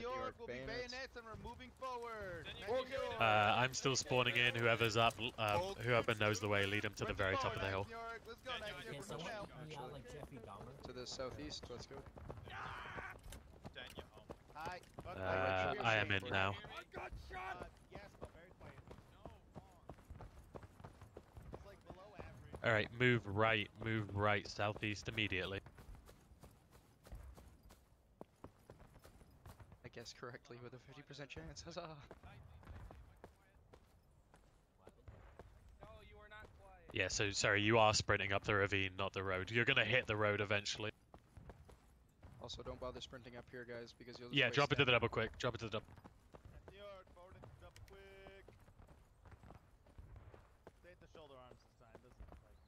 York York will be bayonets. bayonets and we're moving forward. Then you Ninth can New go York. down. Uh, I'm still spawning in. Whoever's up, uh, whoever knows the way, lead him to the very top of the hill. Ninth New York, Let's go, Then you Ninth can New Can York, someone for help me out like Jeffrey Dahmer? To the southeast, let's go. Then you home. Hi. But- Uh, I am in now. Got Uh, yes, but very quiet. It's like below average. All right, move right, move right, southeast immediately. Guess correctly with a 50% chance. Huzzah! No, you are not quiet. Yeah, so sorry, you are sprinting up the ravine, not the road. You're gonna hit the road eventually. Also, don't bother sprinting up here, guys, because you'll just Yeah, drop it to the double quick. Drop it to the double. New York, forward and up quick. Stay at the shoulder arms this time. Doesn't like matter.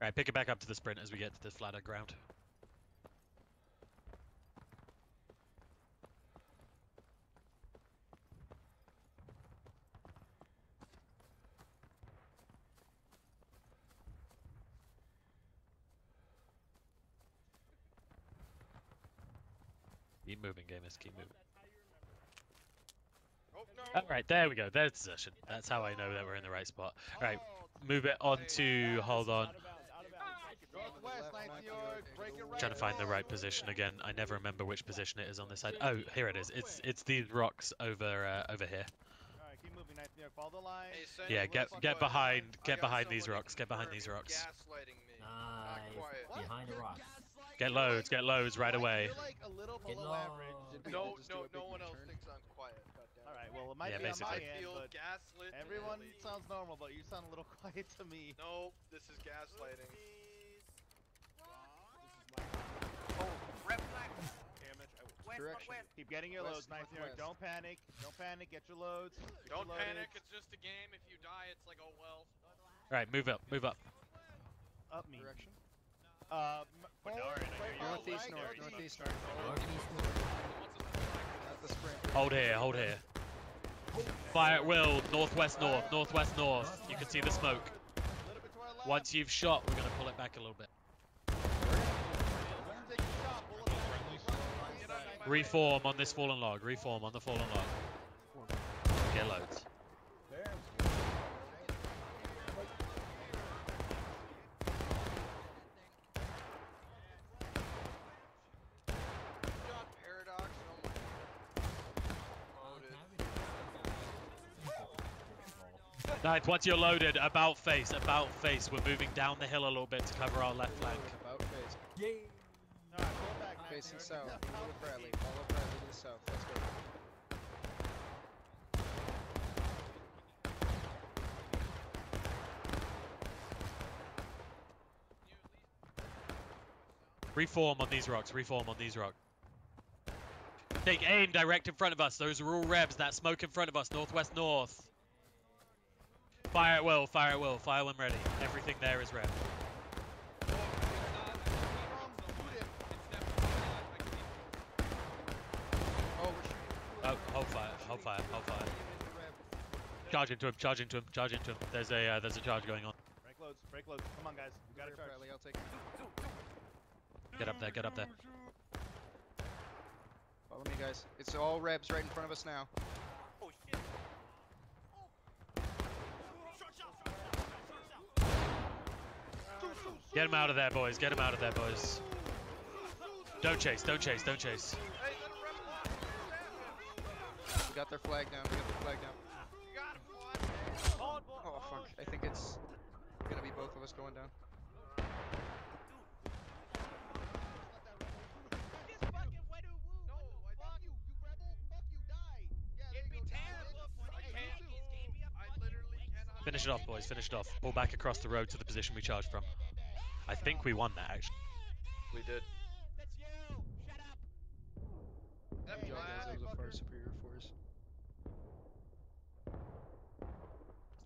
All right, pick it back up to the sprint as we get to the flatter ground. Keep moving, gamers. Keep moving. All right, there we go. There's position. That's how I know that we're in the right spot. All right, move it on to. Hold on. Northwest, Ninth New York, break it right. Trying to find the right position again. I never remember which position it is on this side. Oh, here it is. It's it's these rocks over uh, over here. Keep moving, Ninth New Follow the line. Hey, Sen, Yeah, get get behind get behind these rocks. Get behind these rocks. Gaslighting me. Nice. quiet. Behind the rocks. Get loads. Get loads right away. like a little Get average. low. No, no, no big one else thinks I'm quiet. goddammit. Alright, well, it might Yeah, be on my basically. End, feel but gaslit. everyone sounds normal, but you sound a little quiet to me. No, this is gaslighting. Oh, red flag. Damn it. I will- West, Direction. Keep getting your West, loads, Ninth New York. northwest. Don't panic. Don't panic. Get your loads. Get Don't loaded. panic. It's just a game. If you die, it's like, oh well. All right, move up. Move up. Up me. Direction? Uh, m- But forward, alright, I hear right, oh, Northeast, right, north, northeast. northeast, north. Northeast, north. At. Hold here. Hold here. Fire at will. Northwest north. Northwest north. You can see the smoke. A little bit to our left. Once you've shot, we're gonna pull it back a little bit. Take a shot, pull it back, Get out of my way. Reform on this fallen log. Reform on the fallen log. Get loads. Shot paradox. My. Loaded. can I have Ninth, once you're loaded, about face, about face. We're moving down the hill a little bit to cover our left flank. About face. Yay! Alright, pull back, Ninth Facing south. Follow Bradley. Follow Bradley to the south. Let's go. Reform on these rocks. Reform on these rocks. Take aim direct in front of us. Those are all rebs. That smoke in front of us. Northwest north. Fire at will. Fire at will. Fire when ready. Everything there is reb. Oh, we're shooting. Oh, hold fire. Hold fire. Hold fire. Charge into him. Charge into him. Charge into him. There's a uh, there's a charge going on. Break loads, break loads. Come on, guys. We gotta Here, charge. Bradley, I'll take it. Get up there. Get up there. Follow me, guys. It's all rebs right in front of us now. Oh shit. Get him out of there, boys. Get him out of there, boys. Don't chase. Don't chase. Don't chase got their flag down. We got their flag down. You got him, boy. Oh, oh fuck! I think it's gonna be both of us going down. Finish it off, boys. Finish it off. Pull back across the road to the position we charged from. I think we won that, actually. We did. That's you! Shut up! That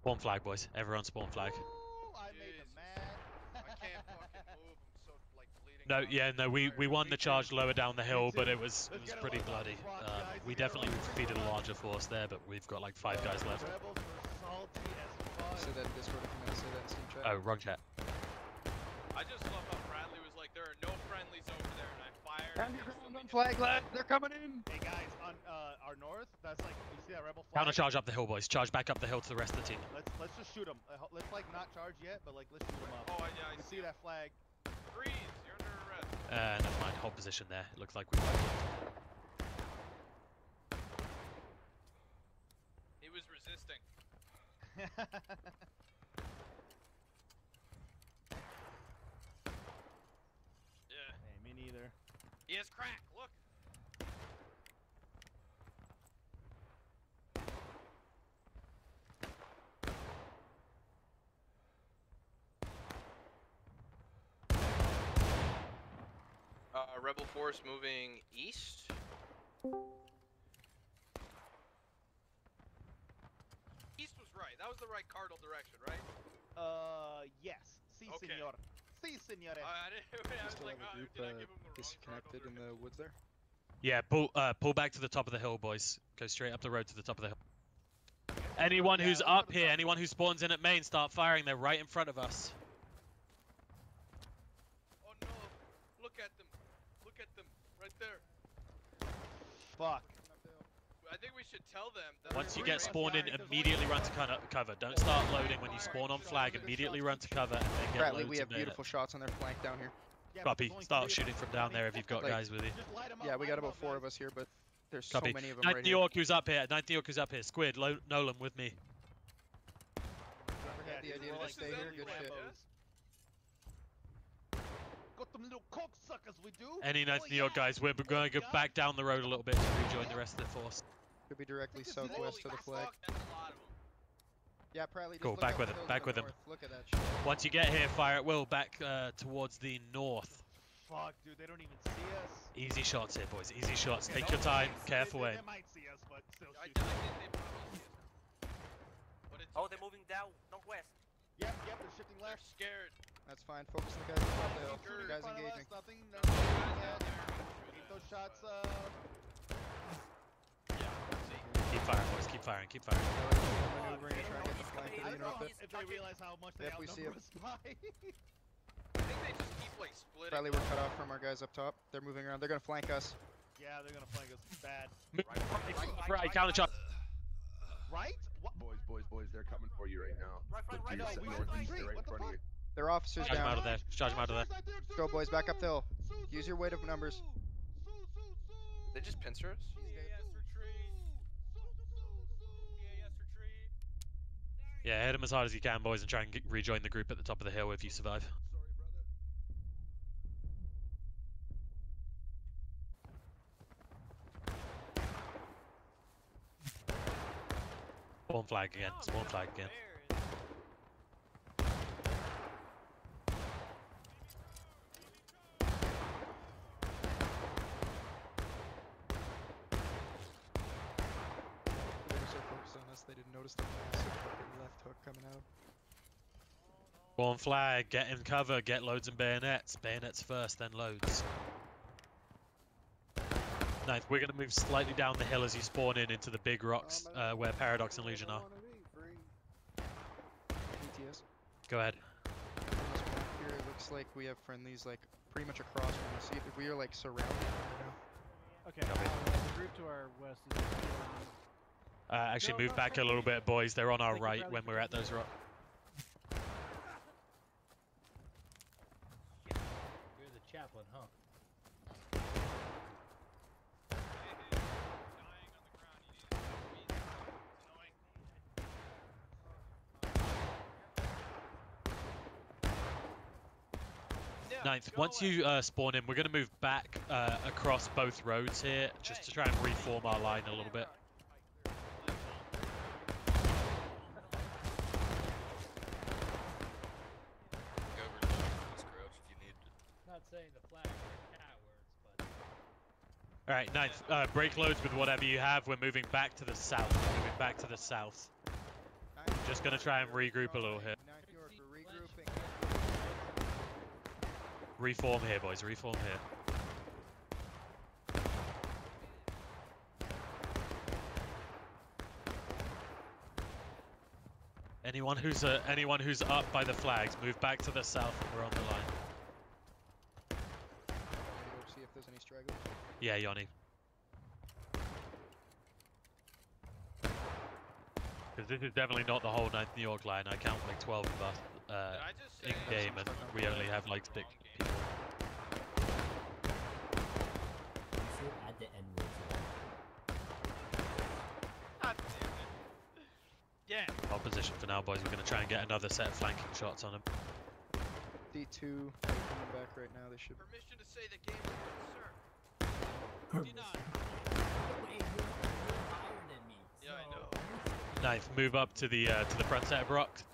Spawn flag, boys. Everyone spawn flag. Ooh, I made them Jesus. mad. I can't fucking move. I'm so like bleeding. No, yeah, no, we, we won the charge lower down the hill, but it was it was pretty bloody. Um, we Let's get it definitely locked on this defeated a larger force there, but we've got like five guys left. Rebels were salty as Say fuck. that in Discord if you meant to say that in Steam chat. Oh, wrong chat. I just love how Bradley was like, there are no friendlies over there, flag left. They're coming in. Hey guys, on uh, our north, that's like you see that rebel flag. Counter charge up the hill, boys. Charge back up the hill to the rest of the team. Let's let's just shoot them. let's like not charge yet, but like let's shoot them up. Oh, yeah, I you see see that flag? Freeze! You're under arrest. Uh, never mind. Hold position there. It looks like we won. He was resisting. Yeah. hey, me neither. He has crack. Look. Uh, rebel force moving east. East was right. That was the right cardinal direction, right? Uh, yes. Si, Okay. senor. Si, senore. I didn't. I was like, oh, group did I uh, give him the disconnected cardinal in the woods there. Yeah, pull uh, pull back to the top of the hill, boys. Go straight up the road to the top of the hill. Anyone Yeah, who's up here, anyone who spawns in at main, start firing. They're right in front of us. Oh no! Look at them! Look at them! Right there! Fuck. I think we should tell them that. Once you get right spawned in, immediately run to cover. cover. Don't start loading when you spawn on flag. Immediately run to cover and then get Bradley, loads we have bayonet. beautiful shots on their flank down here. Yeah, Copy. Start shooting from down there if you've got Like- guys with you. Just light 'em up, Yeah, we got about four of us here, but there's Copy. so many of them Ninth right New here. York, who's up here? Ninth New York, who's up here? Squid, Lo- Nolan with me. Whoever Yeah, had the idea to stay here, good shit. Rambos. Got them little cocksuckers we do. Any Ninth Oh, New York yeah. guys, we're going to go Yeah. back down the road a little bit to rejoin the rest of the force. Could be directly This is southwest to the flag. fuck, that's a lot of 'em. Yeah, Bradley, just Cool, back with the it, hills back with the it. north. Look at that shit. Once you get here, fire at will back uh, towards the north. Fuck, dude, they don't even see us. Easy shots here, boys. Easy shots. Okay, Take your time. they- Careful they, aim. They might see us, but still I, I shoot. think they probably see us. Oh, they're moving down northwest. Yep, yep, they're shifting left. they're scared. That's fine. Focus on the guys on top of the hill. Shooting in Guys front of us, engaging. Nothing. No, Guys nothing down yet. there. Keep those shots uh, Yeah. Keep firing, boys. Keep firing. Keep firing. Maneuvering and trying to get the flank to I don't know interrupt it. if they realize how much they Yep, we see outnumber us by. I think they just keep like splitting. Bradley, we're cut off from our guys up top. They're moving around. They're gonna flank us. yeah, they're gonna flank us bad. Move Right, right, right, Right, right, counter right, charge. Right? What? Boys, boys, boys, they're coming for you right now. Right, right, The right, two right, set we right, should right. northeast, retreat, they're right what in the front of you. Their officers Charge 'em down. out of there. Charge 'em out of there. Let's go, boys. Back up the hill. Use your weight of numbers. They just pincer us. EAS retreat. EAS retreat. Yeah, hit them as hard as you can, boys, and try and get, rejoin the group at the top of the hill if you survive. Spawn flag again. Spawn flag again. They were so focused on us, they didn't notice the fucking left hook coming out. Spawn flag. Get in cover. Get loads and bayonets. Bayonets first, then loads. Ninth, we're going to move slightly down the hill as you spawn in into the big rocks uh, where Paradox and Legion are. PTS. Go ahead. On this map here, it looks like we have friendlies like pretty much across from us. See if we are like surrounded. right now. Okay, Copy. uh, the group to our west is Uh, actually, move back a little bit, boys. They're on our right when we're at those rocks. You're the chaplain, huh? Ninth, once you uh, spawn in, we're going to move back uh, across both roads here just to try and reform our line a little bit. saying the flags are cowards, but All right, ninth. Uh, break loads with whatever you have. We're moving back to the south. We're moving back to the south. Just gonna try and regroup a little here. Ninth New York, we're regrouping. Reform here, boys. Reform here. Anyone who's uh, anyone who's up by the flags, move back to the south. and We're on the line. I'm gonna go see if there's any stragglers. Yeah, Yanni. Because this is definitely not the whole 9th New York line. I count like 12 of us uh, Did I just say in that game, and we only have like the six people. You should add the N word to that. God damn it. Yeah. Our position for now, boys. We're going to try and get another set of flanking shots on them. D2 coming back right now. They should. Permission to say the game is good, sir. Wait, you're, you're higher than me. Yeah, I so know. Ninth, move up to the uh, to the front set of rocks.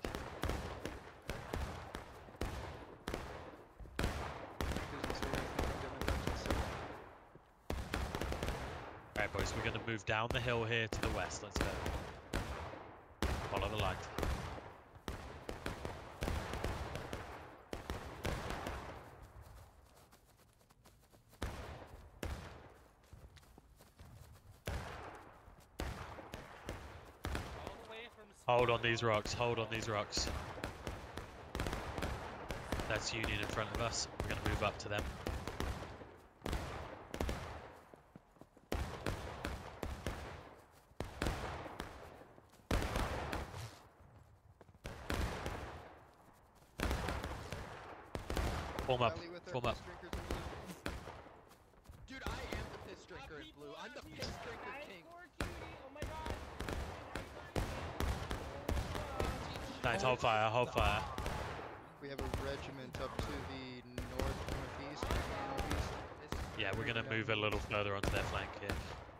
Doesn't say anything from Denver, doesn't say. All right, boys. We're going to move down the hill here to the west. Let's go. Follow the light. All the way from Hold on these rocks. Hold on these rocks. That's Union in front of us. We're going to move up to them. Form up. Rally with our Form up. piss drinkers in blue. Dude, I am the piss drinker in blue. I'm the piss drinker king. Nice. Hold fire. Hold fire. We have a regiment up to the north, northeast, northeast. Yeah, we're going to move a little further onto their flank here.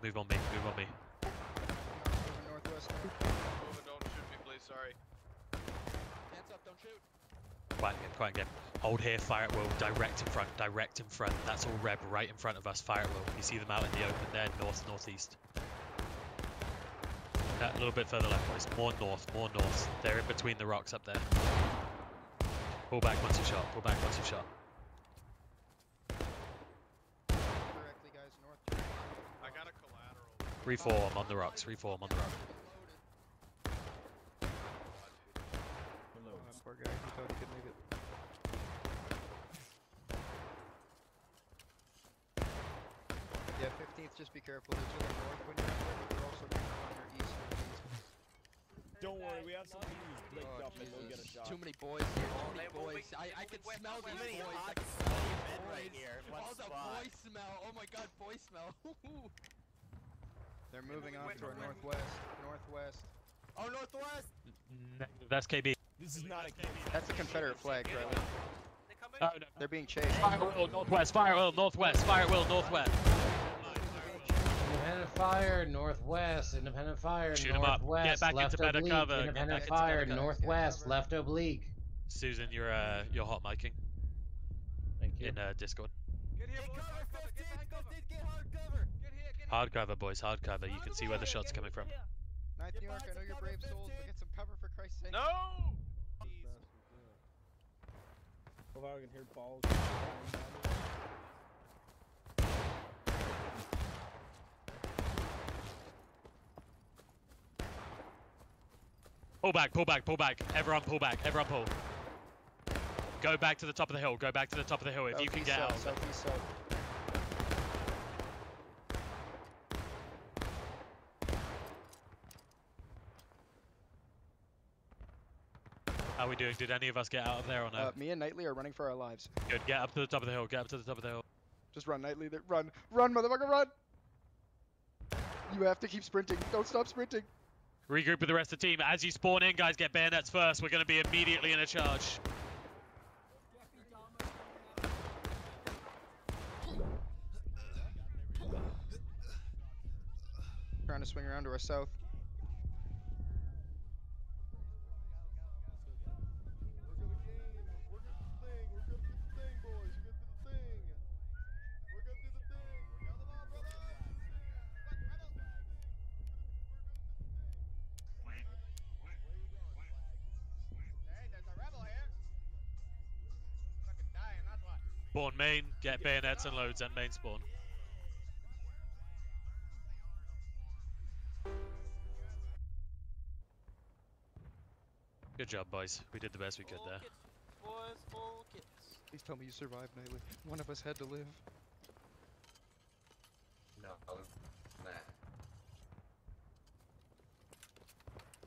Move on me. Move on me. Over northwest. now. Don't shoot me, please. Sorry. Hands up, don't shoot. Quiet again, quiet again. Hold here, fire at will, direct in front, direct in front. That's all Reb right in front of us, fire at will. You see them out in the open there, north, northeast. A little bit further left, boys. More north, more north. They're in between the rocks up there. Pull back once you shot, pull back once you shot. Directly, guys, north. I got a collateral. Reform on the rocks, reform on the rocks. Oh, poor guy. He thought he could make it. Yeah, 15th, just be careful. They're to the north when you're out there, but they're also going to on your east and east. Don't worry, we have some news. Blake Oh, up and go get a shot. Too many boys here. Too many boys. I, I can moving west, smell west, these boys. I Hot, can smell these men boys. right here in one oh, the spot. boy smell. Oh my god, boy smell. They're moving moving off to our northwest. Northwest. oh, northwest. That's KB. This is not a That's the Confederate flag, Riley. They oh, no. They're being chased. Fire at will, northwest, fire at will, northwest, fire at will, northwest. Independent fire, northwest. Independent fire, Shoot 'em up. Get northwest. back into left better oblique. cover. Get Independent back fire, better northwest. Cover. Left oblique. Susan, you're uh, you're hot micing Thank you. in uh, Discord. Get here, boys. Hard cover. Get behind cover. Get hard cover. Get here. Get here. Hard cover, boys, hard cover. You can see where the shot's coming from. Ninth New York, I know you're brave souls, but get some cover for Christ's sake. No. Hope I can hear balls. Pull back, pull back, pull back. Everyone pull back, everyone pull. Go back to the top of the hill, go back to the top of the hill if you can get out. south, Southeast south. How are we doing? Did any of us get out of there or no? Uh, me and Knightley are running for our lives. Good, get up to the top of the hill, get up to the top of the hill. Just run, Knightley. Run, run, motherfucker, run! You have to keep sprinting. Don't stop sprinting. Regroup with the rest of the team. As you spawn in, guys, get bayonets first. We're going to be immediately in a charge. Trying to swing around to our south. Spawn main, get bayonets and loads at main spawn. Good job, boys. We did the best we could there. Boys, full kits. Please tell me you survived, Nightly. One of us had to live. No, nah.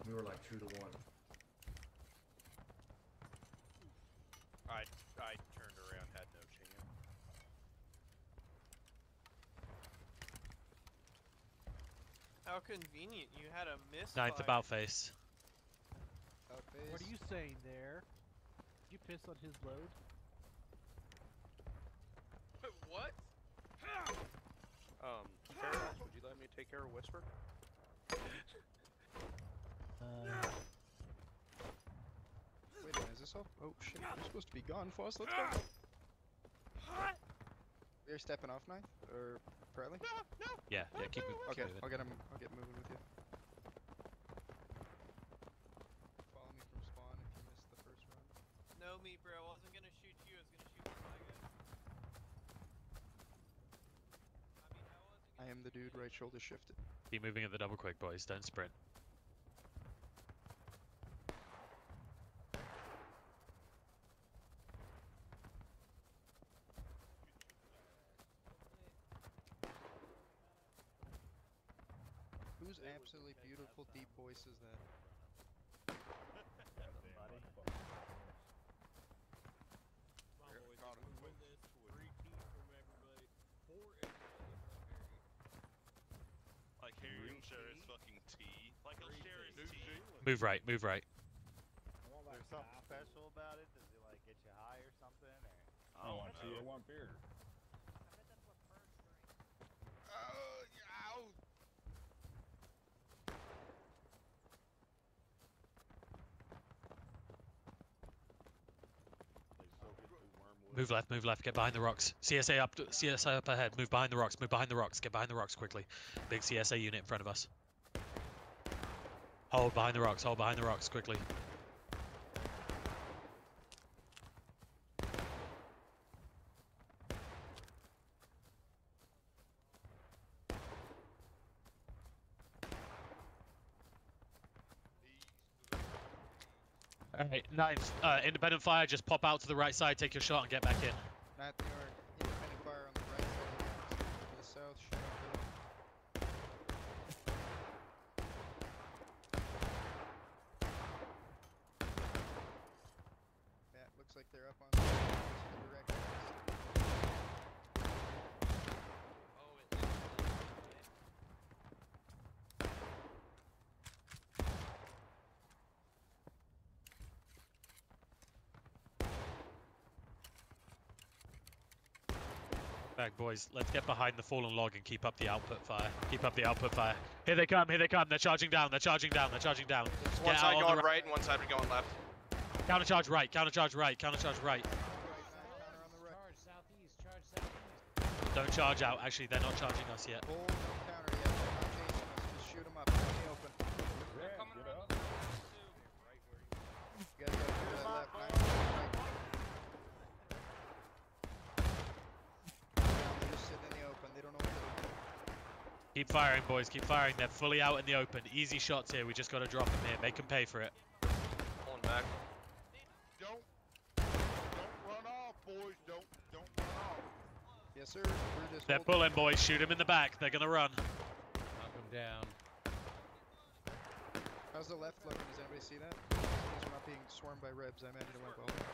We were like two to one. I I turned around, had no chance. How convenient. You had a miss. Ninth about face. What are you saying there? Did you piss on his load? what? Um, Ferris, would you let me take care of Whisper? Uh, Wait a minute, is this all? Oh shit, you're supposed to be gone, Foss. Let's go. We're stepping off, Ninth? Or Bradley? Yeah, yeah, keep, mo- keep Okay, moving. I'll get him. I'll get moving with you. Follow me from spawn if you missed the first run. No, me, bro. I wasn't gonna shoot you. I was gonna shoot this guy. I mean, I wasn't. I am the dude. Right shoulder shifted. Keep moving at the double quick, boys. Don't sprint. Beautiful deep voice is that? Like Harry will share his fucking tea. Like he'll share his tea. Move right, move right. there's something special about it? Does it like get you high or something? Or? I don't know. one beer. Move left, move left. Get behind the rocks. CSA up, CSA up ahead. Move behind the rocks. Move behind the rocks. Get behind the rocks quickly. Big CSA unit in front of us. Hold behind the rocks. Hold behind the rocks quickly. Ninth. Uh, independent fire, just pop out to the right side, take your shot, and get back in. Not the yard. Independent fire on the right side. To the south. Shut up. Yeah, looks like they're up on the direct. Oh, it literally. Back, boys. Let's get behind the fallen log and keep up the output fire. Keep up the output fire. Here they come, here they come. They're charging down, they're charging down, they're charging down. One Get side out on going right and one side going left. Counter charge right, counter charge right, counter charge right. Right, nine, counter on the right. Charge southeast, charge southeast. Don't charge out. Actually, they're not charging us yet. Hold the counter. Yeah, they're not chasing us. Just shoot them up in the open. Yeah, Coming get around up. the corner, too. You gotta go through that left. Nine, right. They're just sitting in the open. They don't know what to do. Keep firing, boys. Keep firing. They're fully out in the open. Easy shots here. We just got to drop them here. Make them pay for it. Pulling back. Don't, don't run off, boys. Don't, don't run off. Yes, sir. Just They're holding. pulling, boys. Shoot them in the back. They're gonna run. Knock him down. How's the left looking? Does anybody see that? These are not being swarmed by rebs. I imagine it went well.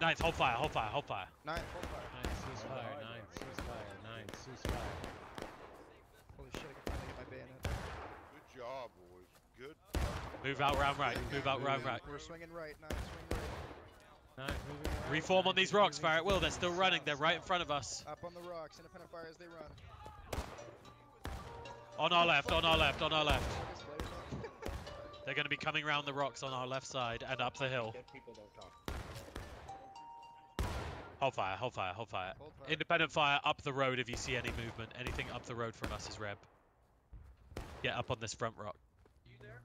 Ninth, hold fire, hold fire, hold fire. Nine, hold fire. Nine ceasefire, nine ceasefire, nine ceasefire. Holy shit, I can finally get my bayonet. Good job, boys. Good. Move out round right. Move out round right. We're swinging right. Nine, swing right. Nine moving right. Reform on these rocks. Fire at will. They're still running. They're right in front of us. Up on the rocks. Independent fire as they run. On our left. On our left. On our left. They're gonna be coming round the rocks on our left side and up the hill. people don't talk. Hold fire. Hold fire. Hold fire. Hold fire. Independent fire up the road if you see any movement. Anything up the road from us is reb. Get up on this front rock. You there?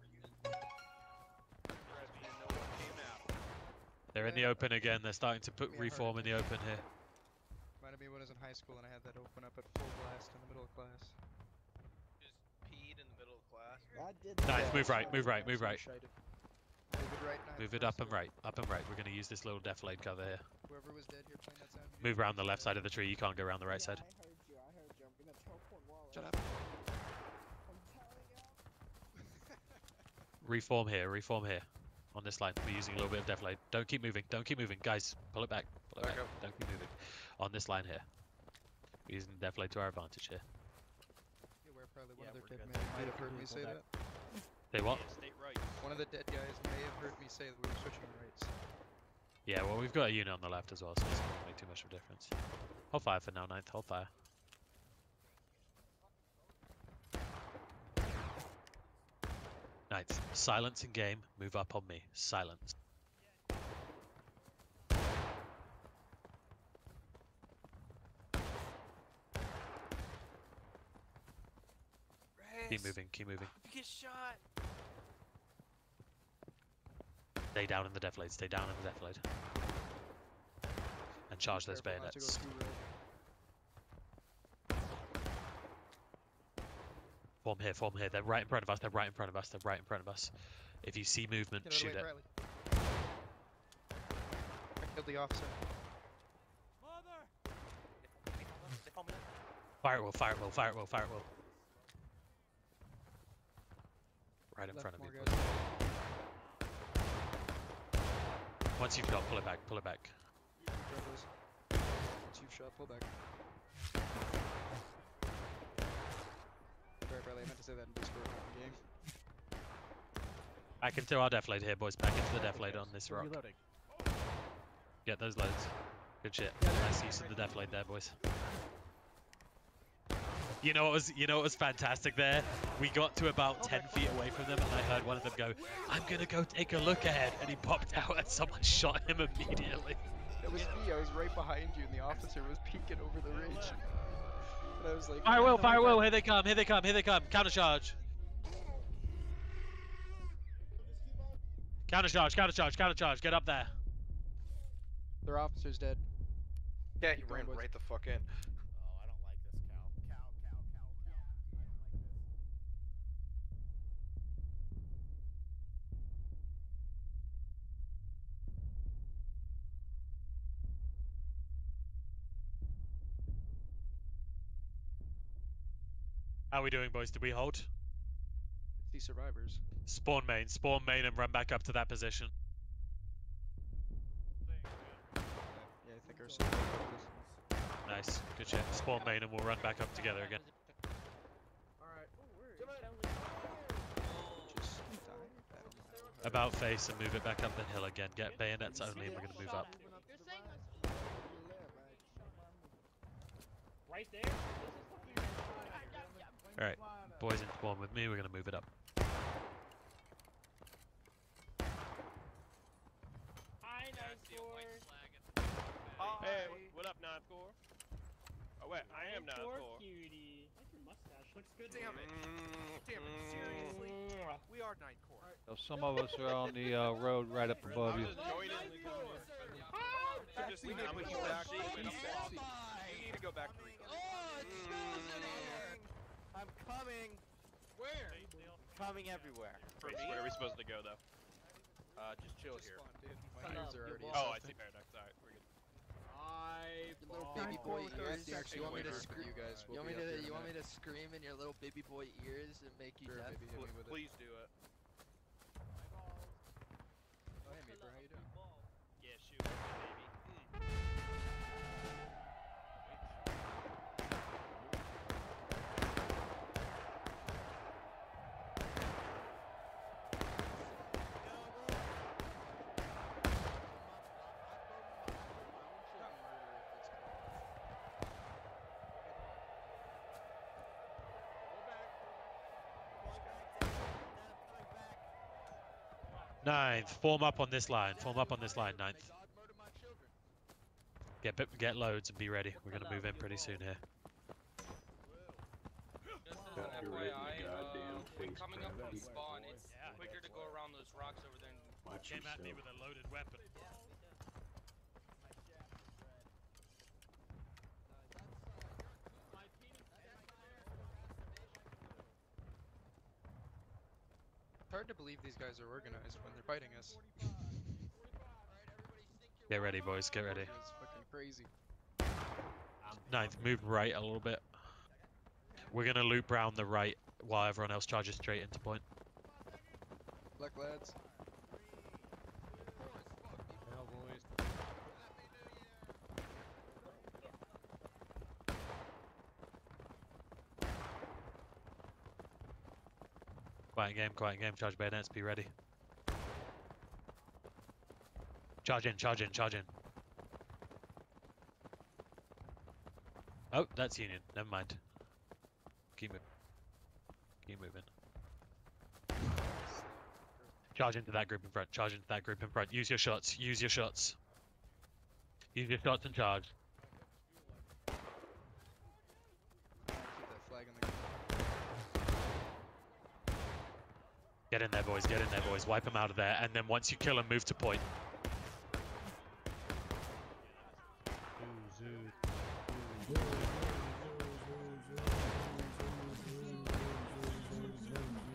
Brad, you know what came out. They're in the open again. They're starting to put Yeah, I heard reform in the open here. Reminded me when I was in high school and I had that open up at full blast in the middle of class. Just peed in the middle of class. I did Nice, move right, move right, move right. Excited. Move it right now. Move it up and right, up and right. We're going to use this little defilade cover here. Whoever was dead here playing that sound. Move around the left side of the tree. You can't go around the right side. I heard you. I heard you. I'm gonna teleport Wallace. Shut up. I'm telling you. Reform here, reform here. On this line, we're using a little bit of defilade. Don't keep moving, don't keep moving. Guys, pull it back. Pull it Back back. up. Don't keep moving. On this line here. We're using defilade to our advantage here. Yeah, where probably one Yeah, of their we're dead good. men might have heard me back. say that. They what? Right. One of the dead guys may have heard me say that we were switching rights. Yeah, well, we've got a unit on the left as well, so it's not going to make too much of a difference. Hold fire for now, ninth. Hold fire. Ninth. Silence in game. Move up on me. Silence. Keep moving, keep moving. You get shot. Stay down in the defilade, stay down in the defilade. And charge those Careful not to go bayonets. Form here, form here. They're right in front of us, they're right in front of us, they're right in front of us. If you see movement, Get out of the shoot way, it. Riley. I killed the officer. Mother! Fire it will, fire it will, fire it will, fire it will. Right in Left front of more you. guys. Once you've got, pull it back, pull it back. Brothers. Once you've shot, pull back. Sorry, Riley, I meant to say that in Discord, not in game. Back into our defilade here, boys. Back into the defilade on this rock. Reloading. Get those loads. Good shit. Nice use of the defilade there, boys. You know what was you know what was fantastic there? We got to about 10 feet away from them and I heard one of them go, I'm gonna go take a look ahead and he popped out and someone shot him immediately. It was me, I was right behind you, and the officer was peeking over the ridge. And I was like, Fire "Oh, will, no, fire will, here they come, here they come, here they come. Counter charge. Counter charge, counter charge, counter charge, get up there. Their officer's dead. Yeah, he Keep ran right the fuck in. Oh, I don't like this, Cal. Cal, Cal, Cal, Cal. I don't like this. How are we doing, boys? Did we hold? It's the survivors. Spawn main, spawn main and run back up to that position. Yeah, I think our survivors. Nice, good shit. Spawn main and we'll run back up together again. Just died. I don't know. About face and move it back up the hill again. Get bayonets only and we're gonna move up. Right there? Alright, boys in spawn with me, we're gonna move it up. Hi, nice See a white four. flag and- Hey, what up, 9-4? Oh, wait, I am 9-4. cutie. Like your mustache. Looks good. Damn it. Damn it, seriously? We are Night Core. So some of us are on the uh, road right up above I'm you. just joining the I'm just We leaving. need I'm to gonna go go back. back. I'm gonna Sexy. walk. You need to go back to Coming. Rico. Oh, it's choosing! I'm coming. Where? Coming everywhere. Wait, Where are we supposed to go, though? Uh, just chill here. Spawn, dude. My ears up, are already Oh, I see Paradox. Alright, we're good. I Your little baby boy ears, Derek. You want me to scream? You guys will You want me to? in You want me to scream in your little baby boy ears and make you Sure, deaf? baby, hit me with it. Please do it. Ninth, form up on this line. Form up on this line, ninth. Get get loads and be ready. We're gonna move in pretty soon here. Just as an FYI, uh, when coming up from spawn, it's quicker to go around those rocks over there. And Came at me with a loaded weapon. Hard to believe these guys are organized when they're fighting us. Get ready, boys. Get ready. It's fucking crazy. Ninth, move right a little bit. We're gonna loop round the right while everyone else charges straight into point. Luck, lads. Quiet game, quiet game. Charge bayonets. Be ready. Charge in, charge in, charge in. Oh, that's Union. Never mind. Keep moving. Keep moving. Charge into that group in front. Charge into that group in front. Use your shots. Use your shots. Use your shots and charge. Keep that flag in the Get in there, boys. Get in there, boys. Wipe them out of there. And then once you kill them, move to point.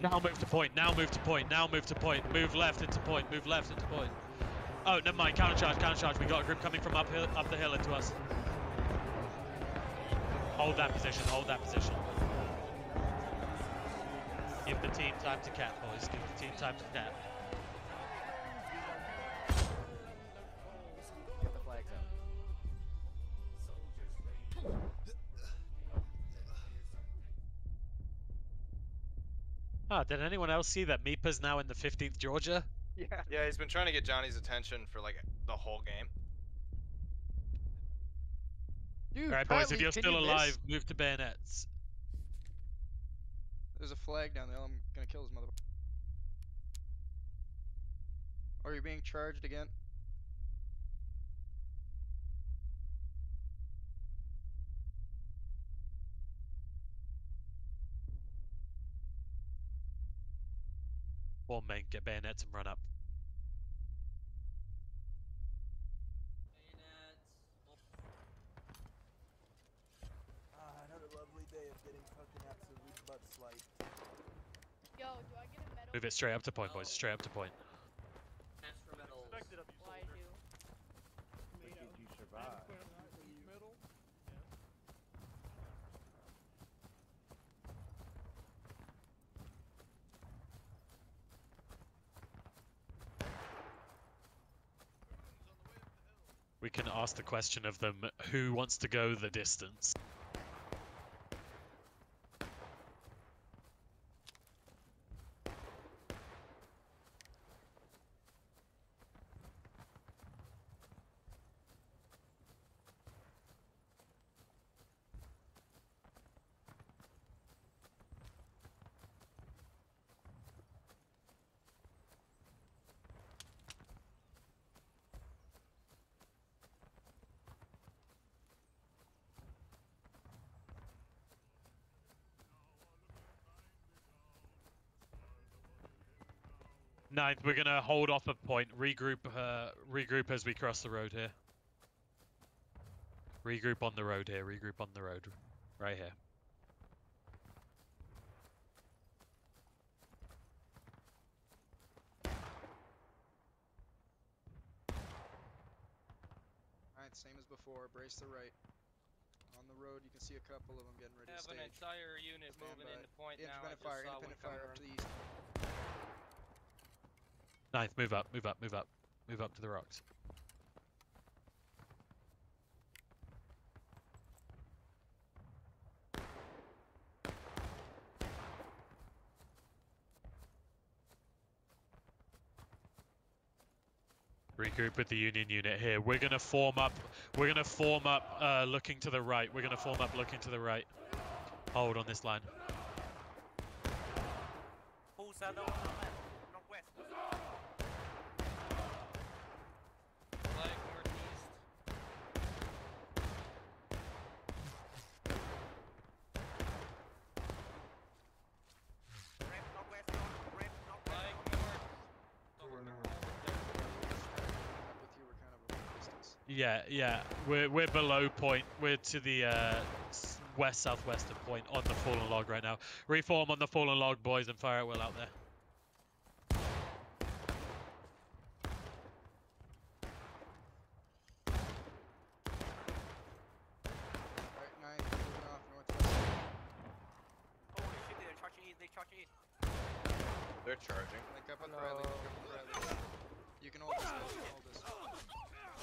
Now move to point. Now move to point. Now move to point. Move left into point. Move left into point. Oh, never mind. Counter charge. Counter charge. We got a group coming from up hill, up the hill into us. Hold that position. Hold that position. Give the team time to cap, boys. Give the team time to cap. Get the flags out. Ah, did anyone else see that Meepa's now in the 15th Georgia? Yeah. Yeah, he's been trying to get Johnny's attention for like the whole game. Dude, All right, boys. If you're still you miss? alive, move to bayonets. There's a flag down there. I'm gonna kill this motherfucker. Are you being charged again? Form main, get bayonets and run up. Ah, another lovely day of getting fucking absolute butt sliced. Yo, do I get a medal? Move it straight up to point, boys. Straight up to point. We can ask the question of them who wants to go the distance. Ninth, we're gonna hold off a point, regroup, uh, regroup as we cross the road here. Regroup on the road here, regroup on the road, right here. Alright, same as before. Brace the right. On the road, you can see a couple of them getting ready to stage. Have an entire unit Stand moving by. into point now. I Independent fire, independent fire up to the east. Ninth, move up, move up, move up, move up to the rocks. Regroup with the Union unit here. We're gonna form up. We're gonna form up, uh, looking to the right. We're gonna form up, looking to the right. Hold on this line. Yeah, yeah. We're we're below point. We're to the uh, west of point on the fallen log right now. Reform on the fallen log, boys, and fire at will out there. They're charging. Link up with no. Riley. Link up with Riley. You can hold this. You can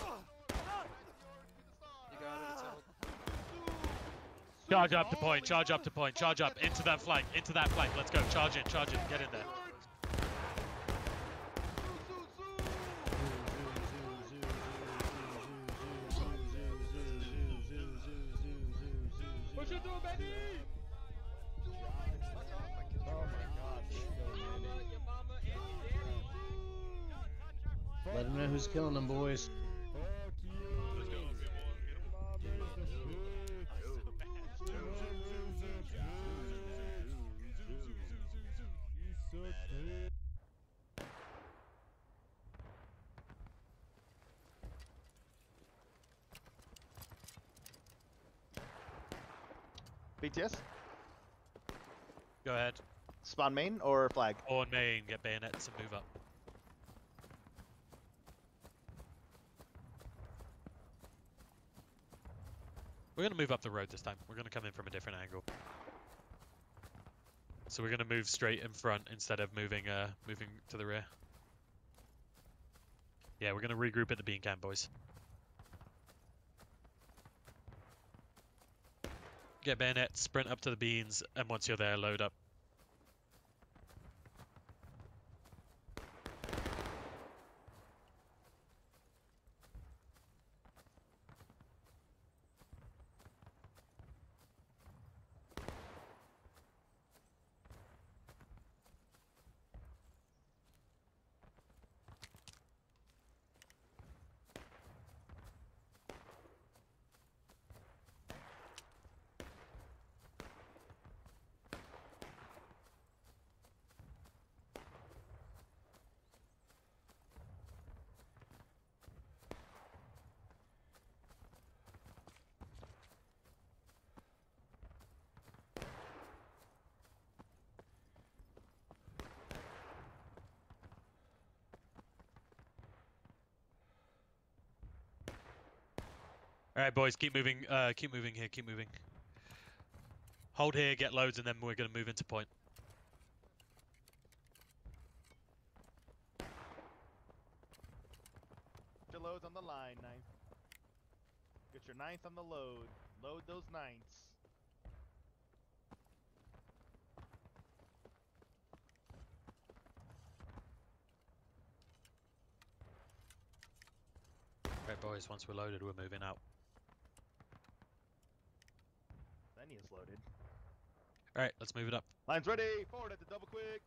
hold this. Charge up to point, charge up to point, charge up into that flank, into that flank. Let's go. Charge in, charge in, get in there. Spawn main or flag? On main, get bayonets and move up. We're gonna move up the road this time. We're gonna come in from a different angle. So we're gonna move straight in front instead of moving uh moving to the rear. Yeah, we're gonna regroup at the bean camp, boys. Get bayonet, sprint up to the beans, and once you're there, load up. Right, boys, keep moving. Uh, keep moving here. Keep moving. Hold here, get loads, and then we're gonna move into point. Get your loads on the line, ninth. Get your ninth on the load. Load those ninths. Right, boys. Once we're loaded, we're moving out. Lenny is loaded. All right, let's move it up. Lines ready. Forward at the double quick.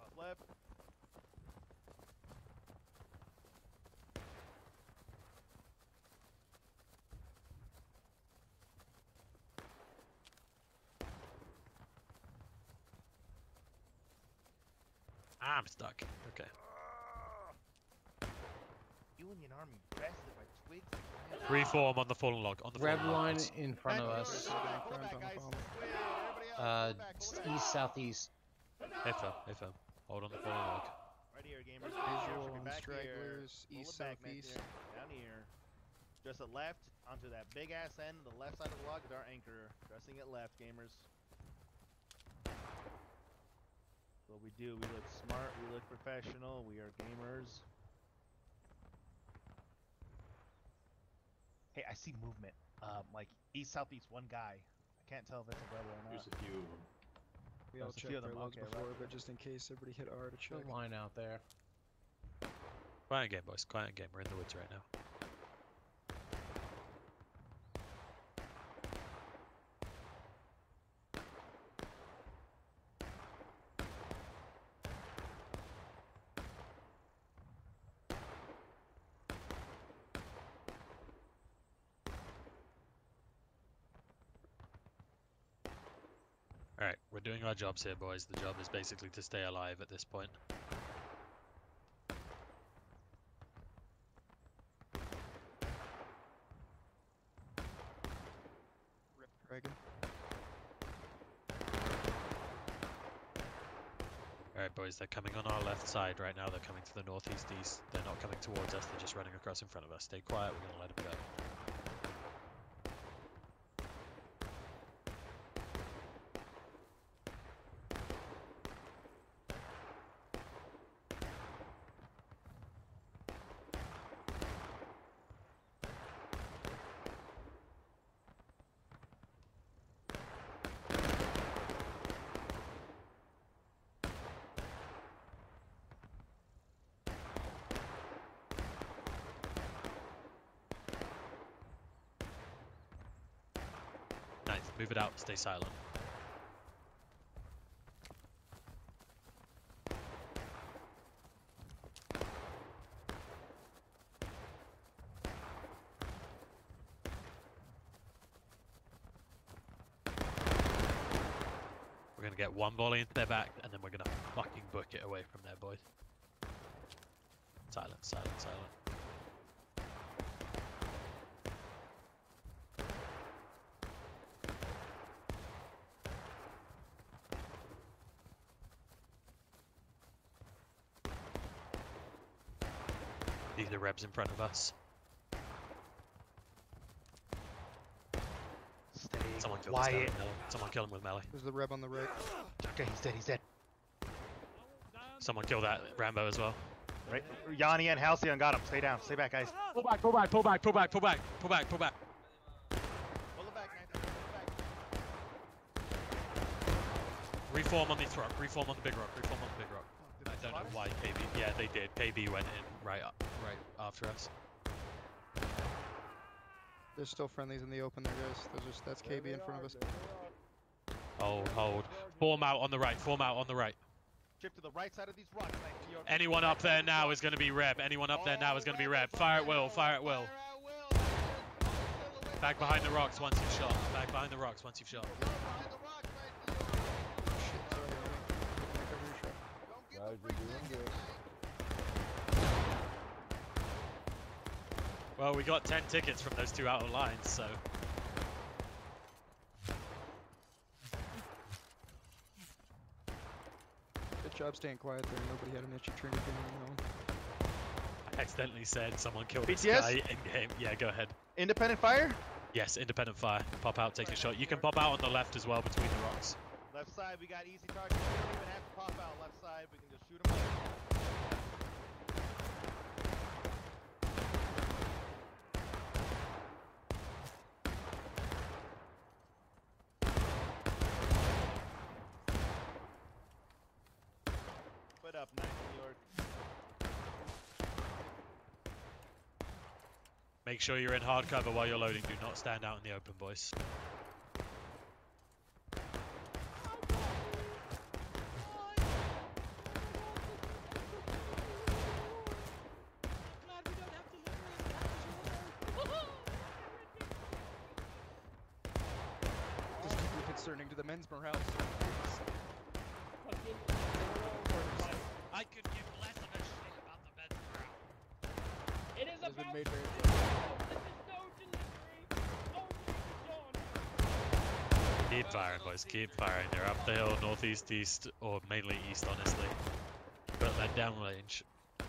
Up left. Ah, I'm stuck. Okay. Union Army bested by twigs. and Reform on the fallen log. On the Red fallen log. line boys. in front of us. Uh, east southeast. Info, info. Hold on the fallen log. Right here, gamers. Visual on stragglers, east, it back, man, southeast. Down here. Dress it left onto that big ass end. The left side of the log is our anchor. Dressing it left, gamers. What we do, we look smart, we look professional, we are gamers. Hey, I see movement. Um, like east, southeast, one guy. I can't tell if it's a rebel or not. There's a few of them. We all There's a few checked of our logs okay, before, right. but just in case everybody hit R to check. Good line out there. Quiet game, boys. Quiet game. We're in the woods right now. Our jobs here, boys. The job is basically to stay alive at this point. Rip Dragon. Alright, boys, they're coming on our left side right now. They're coming to the northeast east. They're not coming towards us, they're just running across in front of us. Stay quiet, we're gonna let them go. Move it out. Stay silent. We're gonna get one volley into their back, and then we're gonna fucking book it away from there, boys. Silent, silent, silent. Rebs in front of us. Stay Someone kill this quiet. Someone kill him with melee. There's the reb on the right. Okay, he's dead. He's dead. Someone kill that Rambo as well. Right, Yanni and Halcyon got him. Stay down. Stay back, guys. Pull back, pull back, pull back, pull back, pull back, pull back, pull back. Pull it back, man. Pull it back. Reform on this rock, reform on the big rock, reform on the big rock. Oh, did I they don't know spot us? why KB. Yeah, they did. KB went in right up, right after us. There's still friendlies in the open there, guys. There's just that's KB in front of us. Hold, hold. Form out on the right. Form out on the right. Shift to the right side of these rocks. Like, you're- Anyone up there now is going to be Reb. Anyone up there now is going to be Reb. Fire at will. Fire at will. Back behind the rocks once you've shot. Back behind the rocks once you've shot. Shit, sorry, Ollie. Make every shot. Guys, you're doing good. Well, we got 10 tickets from those two outer lines, so. Good job staying quiet there. Nobody had an itchy trigger finger on that one. I accidentally said someone killed this guy in game. Yeah, go ahead. Independent fire. Yes, independent fire. Pop out, take a shot. You can pop out on the left as well between the rocks. Left side, we got easy targets. We don't even have to pop out. Left side, we can just shoot them. Put up, nice New York. Make sure you're in hard cover while you're loading. Do not stand out in the open, boys. This could be concerning to the men's morale. I could give less of a shit about the bed It is Has been about made very to This is no delivery. Keep firing, boys. Keep firing. They're up the hill, northeast, east, or mainly east, honestly. But that down range. This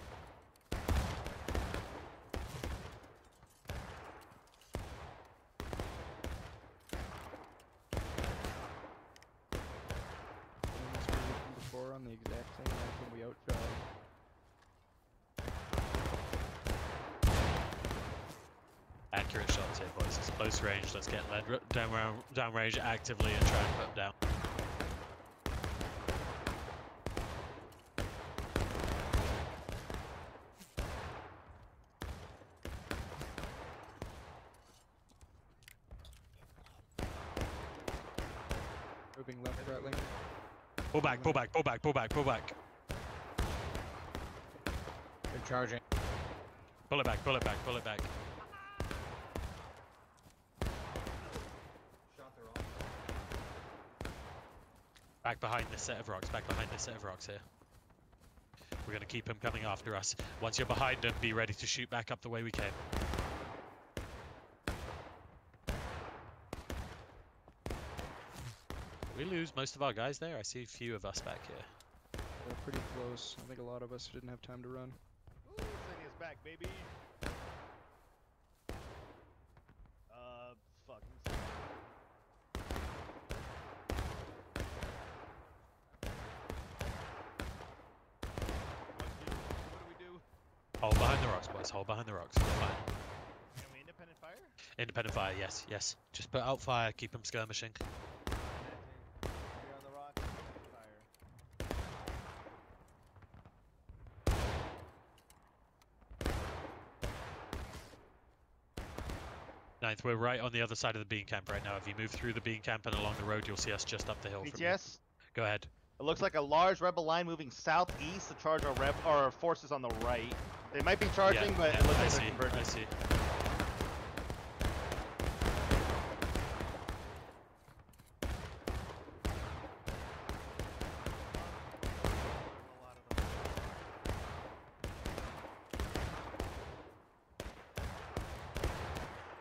was from before on the exact same night when we outshot. him. Accurate shots here, boys. It's close range. Let's get led down, round, down range actively and try and put them down. Moving left, right rattling. Pull back, pull back, pull back, pull back, pull back. They're charging. Pull it back, pull it back, pull it back. Back behind this set of rocks, back behind this set of rocks here. We're going to keep him coming after us. Once you're behind him, be ready to shoot back up the way we came. We lose most of our guys there. I see a few of us back here. They're pretty close. I think a lot of us didn't have time to run. Ooh, is back, baby. Uh, fuck. What do we do? Hold behind the rocks, boys. Hold behind the rocks. Fine. Can we independent fire? Independent fire, yes, yes. Just put out fire, keep them skirmishing. We're on the rock. Fire. Ninth, we're right on the other side of the bean camp right now. If you move through the bean camp and along the road, you'll see us just up the hill from you. BTS. Go ahead. It looks like a large rebel line moving southeast to charge our reb our forces on the right. They might be charging, yeah, but yeah, it looks I like see. they're converging. I see.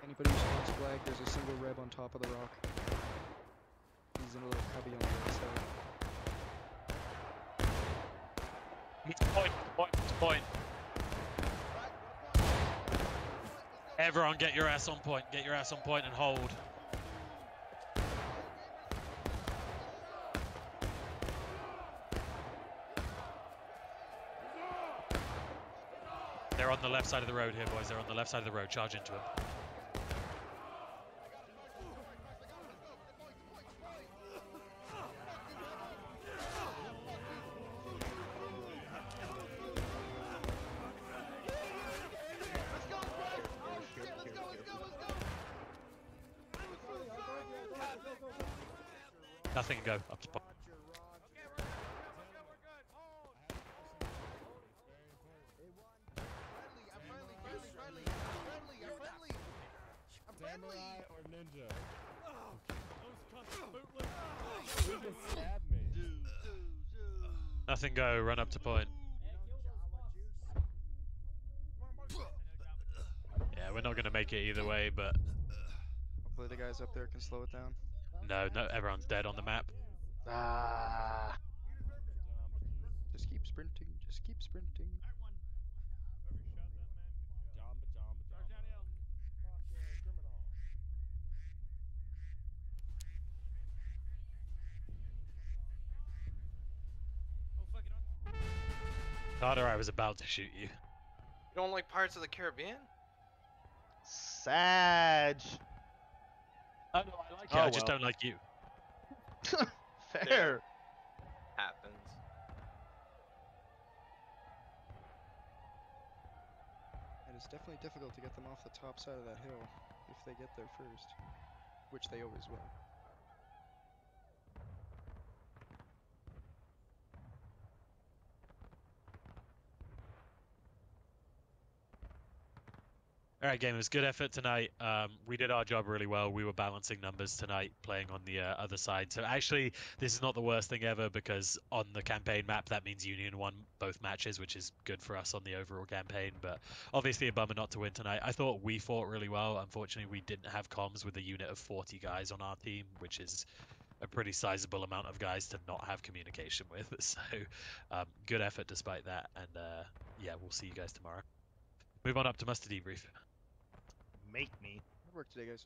Anybody who spawns flag, there's a single reb on top of the rock. He's in a little cubby on the right side. Point, point, point. Everyone, get your ass on point. Get your ass on point and hold. They're on the left side of the road here, boys. They're on the left side of the road. Charge into them. Nothing can go up to point. Samurai or ninja? Who just stabbed me? Nothing go. Run up to point. Yeah, we're not gonna make it either way, but Hopefully the guys up there can slow it down. no, no, everyone's dead on the map. Ah. Just keep sprinting. Just keep sprinting. Carter, I was about to shoot you. You don't like Pirates of the Caribbean? Sag. Oh no, I like it. Oh, I just well. don't like you. Fair. Happens. And it's definitely difficult to get them off the top side of that hill if they get there first, which they always will. All right, gamers, good effort tonight. Um, we did our job really well. We were balancing numbers tonight, playing on the uh, other side. So actually, this is not the worst thing ever because on the campaign map, that means Union won both matches, which is good for us on the overall campaign. But obviously, a bummer not to win tonight. I thought we fought really well. Unfortunately, we didn't have comms with a unit of 40 guys on our team, which is a pretty sizable amount of guys to not have communication with. So, um, good effort despite that. And uh, yeah, we'll see you guys tomorrow. Move on up to muster debrief. Make me. Good work today, guys.